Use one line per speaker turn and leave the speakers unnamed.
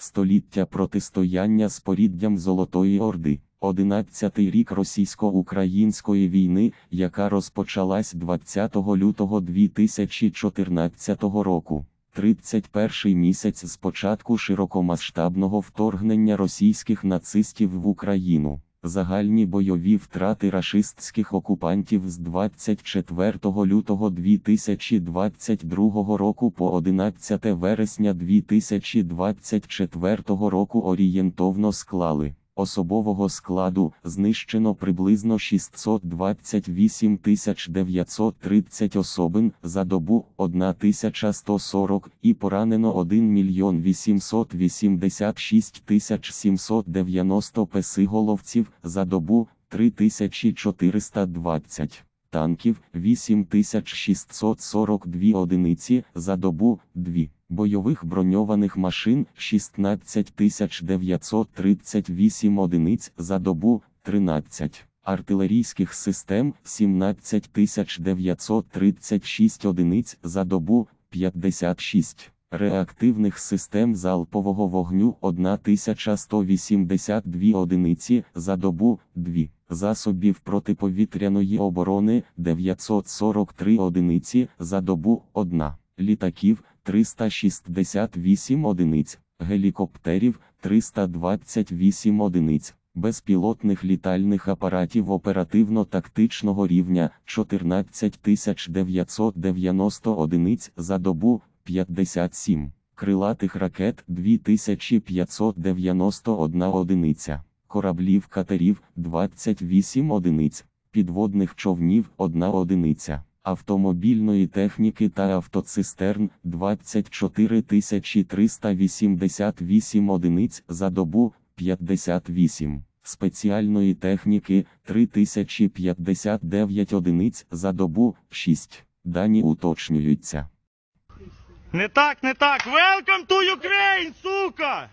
Століття протистояння з поріддям Золотої Орди. 11-й рік російсько-української війни, яка розпочалась 20 лютого 2014 року. 31-й місяць з початку широкомасштабного вторгнення російських нацистів в Україну. Загальні бойові втрати рашистських окупантів з 24 лютого 2022 року по 11 вересня 2024 року орієнтовно склали. Особового складу знищено приблизно 628 930 особин за добу 1140 і поранено 1 мільйон 886 790 песиголовців за добу 3420. Танків 8642 одиниці за добу 2. Бойових броньованих машин 16938 одиниць за добу 13. Артилерійських систем 17936 одиниць за добу 56. Реактивних систем залпового вогню 1182 одиниці за добу 2. Засобів протиповітряної оборони 943 одиниці за добу 1. Літаків 368 одиниць, гелікоптерів 328 одиниць, безпілотних літальних апаратів оперативно-тактичного рівня 14990 одиниць за добу 57, крилатих ракет 2591 одиниця, кораблів катерів 28 одиниць, підводних човнів 1 одиниця автомобільної техніки та автоцистерн 24 388 одиниць за добу 58, спеціальної техніки 3059 одиниць за добу 6. Дані уточнюються.
Не так, не так. Welcome to Ukraine, сука!